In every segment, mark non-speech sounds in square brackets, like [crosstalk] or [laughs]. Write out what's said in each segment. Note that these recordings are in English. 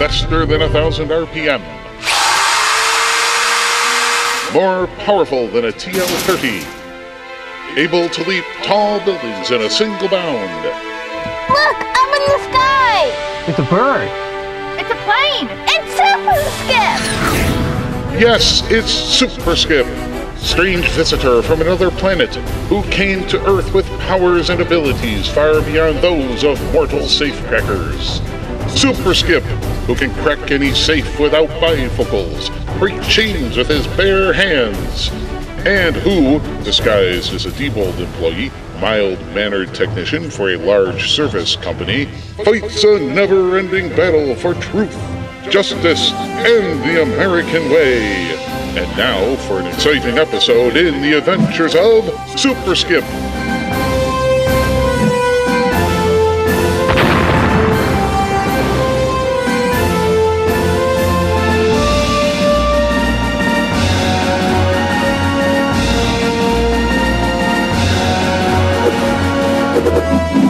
faster than a thousand RPM, more powerful than a TL 30, able to leap tall buildings in a single bound. Look, up in the sky! It's a bird. It's a plane! It's Super Skip! Yes, it's Super Skip, strange visitor from another planet who came to Earth with powers and abilities far beyond those of mortal safecrackers. Super Skip, who can crack any safe without bifocals, break chains with his bare hands, and who, disguised as a Diebold employee, mild-mannered technician for a large service company, fights a never-ending battle for truth, justice, and the American way. And now for an exciting episode in the adventures of Super Skip. Hello? [laughs]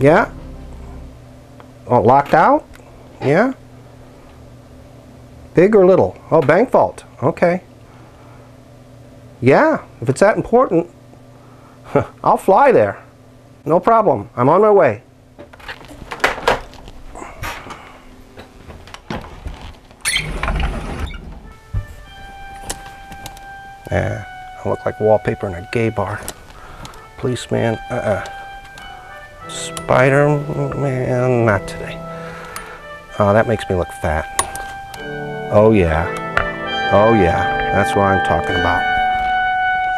Yeah? Oh, locked out? Yeah? Big or little? Oh, bank vault. Okay. Yeah, if it's that important, [laughs] I'll fly there. No problem. I'm on my way. Yeah, I look like wallpaper in a gay bar. Policeman, uh-uh. Spider-Man, not today. Oh, that makes me look fat. Oh, yeah. Oh, yeah. That's what I'm talking about.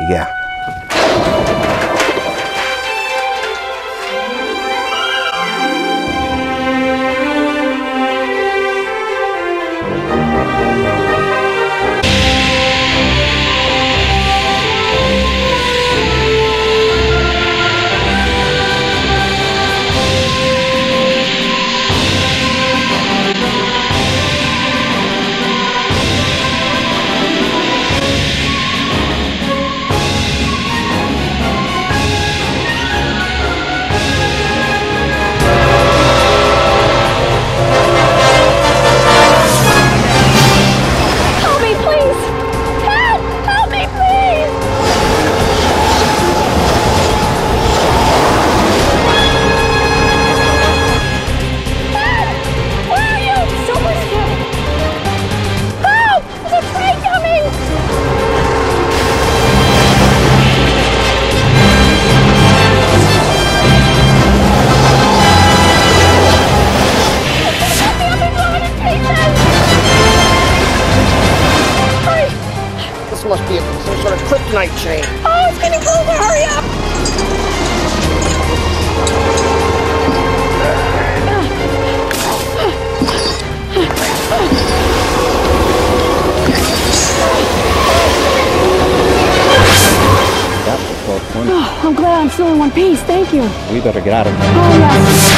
Yeah. Must be some sort of kryptonite chain. Oh, it's getting closer! Hurry up! That's a close one. Oh, I'm glad I'm still in one piece. Thank you. We better get out of here. Oh, yes.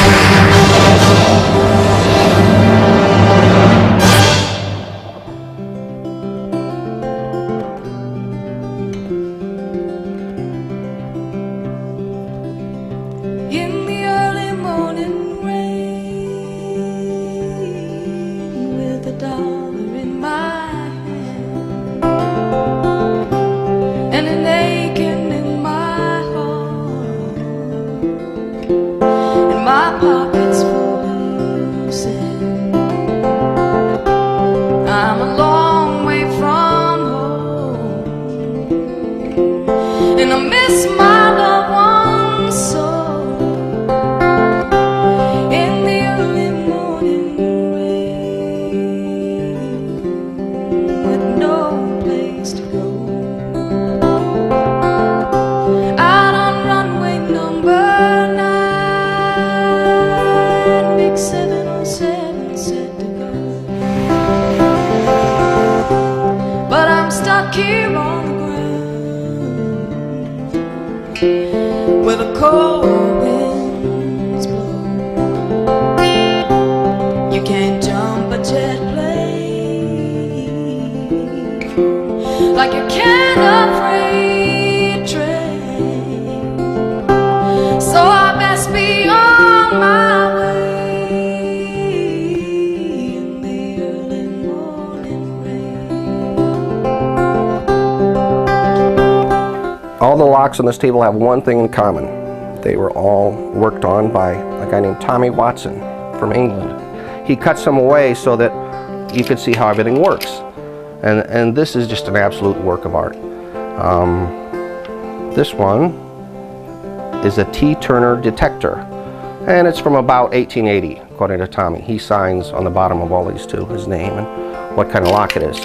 where the cold winds blow. You can't jump a jet plane like you can. Locks on this table have one thing in common. They were all worked on by a guy named Tommy Watson from England. He cuts them away so that you could see how everything works. And, and this is just an absolute work of art. Um, this one is a T. Turner detector. And it's from about 1880, according to Tommy. He signs on the bottom of all these too, his name and what kind of lock it is.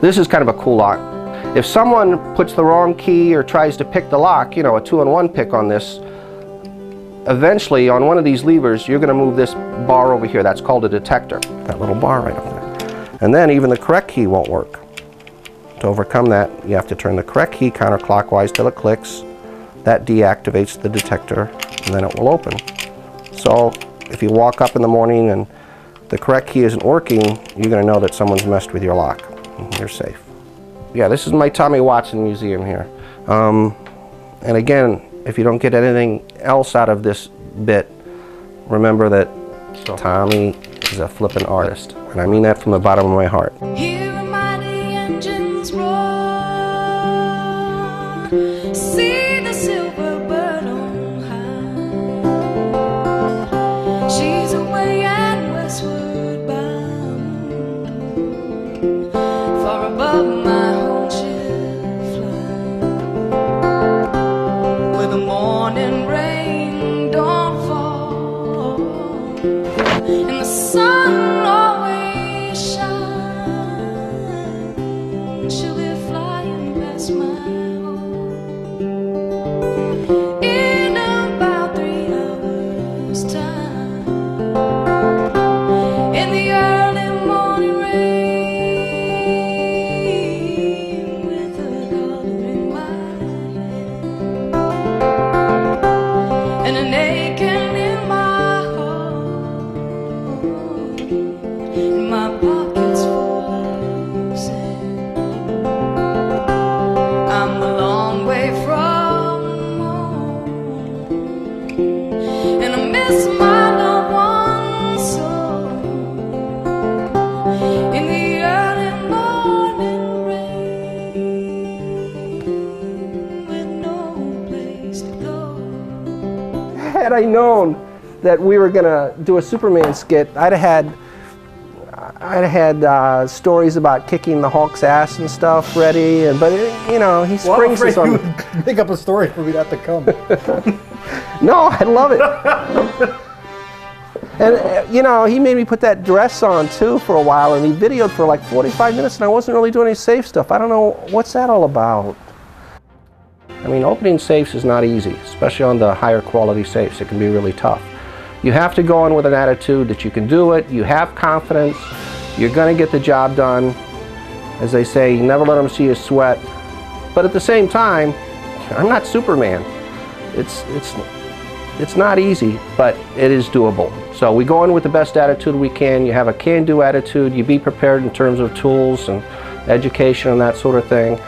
This is kind of a cool lock. If someone puts the wrong key or tries to pick the lock, you know, a two-on-one pick on this, eventually on one of these levers, you're going to move this bar over here. That's called a detector. That little bar right up there. And then even the correct key won't work. To overcome that, you have to turn the correct key counterclockwise till it clicks. That deactivates the detector, and then it will open. So if you walk up in the morning and the correct key isn't working, you're going to know that someone's messed with your lock. You're safe. Yeah, this is my Tommy Watson Museum here. Um, and again, if you don't get anything else out of this bit, remember that Tommy is a flippin' artist. And I mean that from the bottom of my heart. Hear a and an aching Had I known that we were gonna do a Superman skit, I'd have had I'd have had uh, stories about kicking the Hulk's ass and stuff ready, and but you know he Well, springs afraid us on. you make [laughs] up a story for me not to come. [laughs] No, I love it. and uh, you know he made me put that dress on too for a while, and he videoed for like 45 minutes, and I wasn't really doing any safe stuff. I don't know what's that all about. I mean, opening safes is not easy, especially on the higher quality safes. It can be really tough. You have to go in with an attitude that you can do it, you have confidence, you're going to get the job done. As they say, never let them see you sweat. But at the same time, I'm not Superman. It's, it's, it's not easy, but it is doable. So we go in with the best attitude we can. You have a can-do attitude. You be prepared in terms of tools and education and that sort of thing.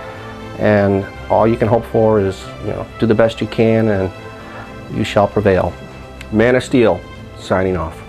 And all you can hope for is, you know, do the best you can and you shall prevail. Man of Steel, signing off.